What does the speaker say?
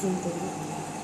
続いている